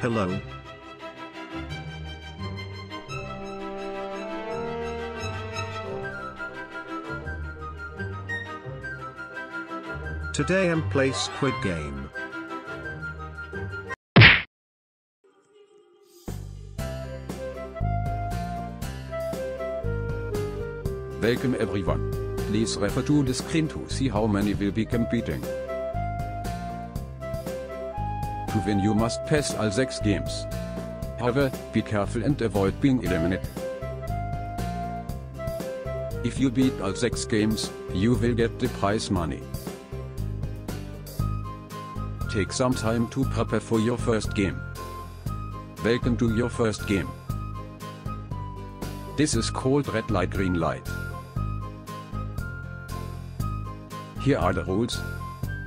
Hello. Today I'm play Squid Game. Welcome everyone. Please refer to the screen to see how many will be competing. You must pass all 6 games. However, be careful and avoid being eliminated. If you beat all 6 games, you will get the prize money. Take some time to prepare for your first game. Welcome to your first game. This is called red light green light. Here are the rules.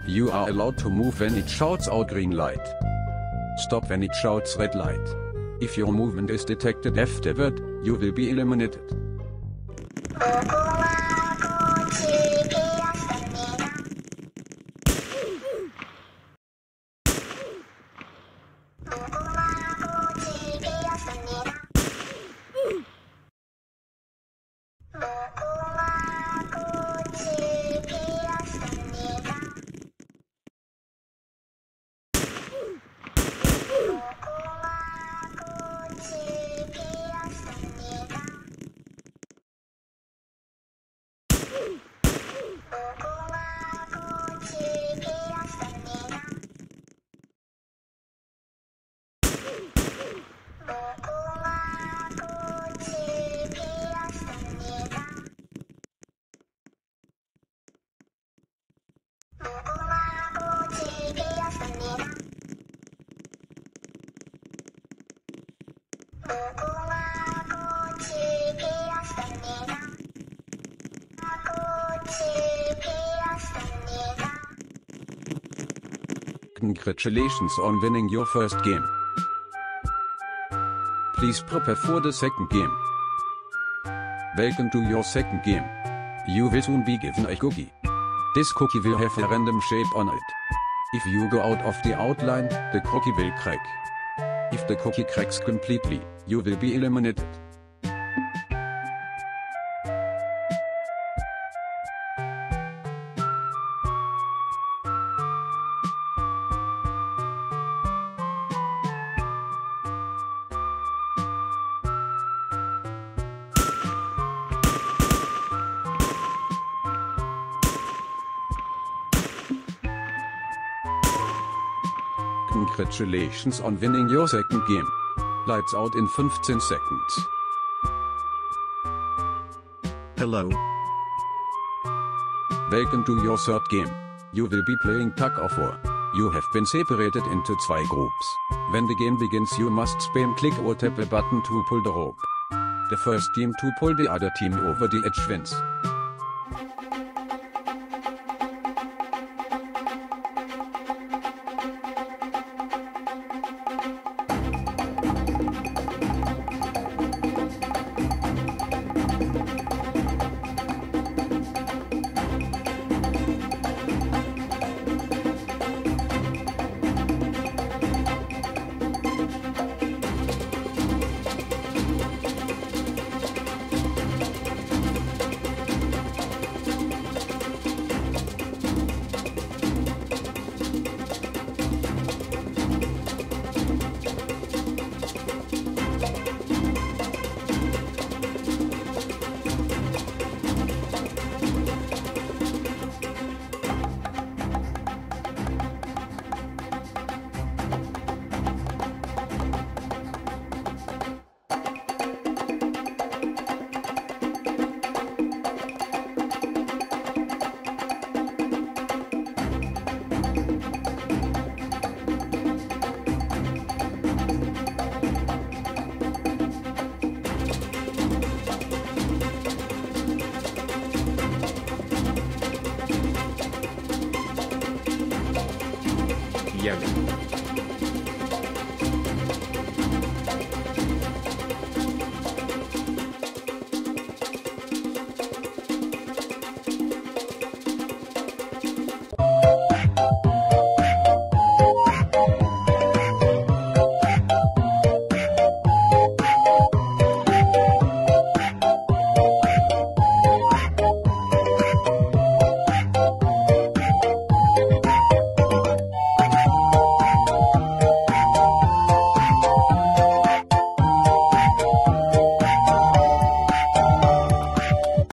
You are allowed to move when it shouts out green light. Stop when it shouts red light. If your movement is detected afterward, you will be eliminated. Uh, Congratulations on winning your first game. Please prepare for the second game. Welcome to your second game. You will soon be given a cookie. This cookie will have a random shape on it. If you go out of the outline, the cookie will crack. The cookie cracks completely, you will be eliminated. Congratulations on winning your second game. Lights out in 15 seconds. Hello. Welcome to your third game. You will be playing tug of war. You have been separated into two groups. When the game begins you must spam click or tap a button to pull the rope. The first team to pull the other team over the edge wins. Yummy.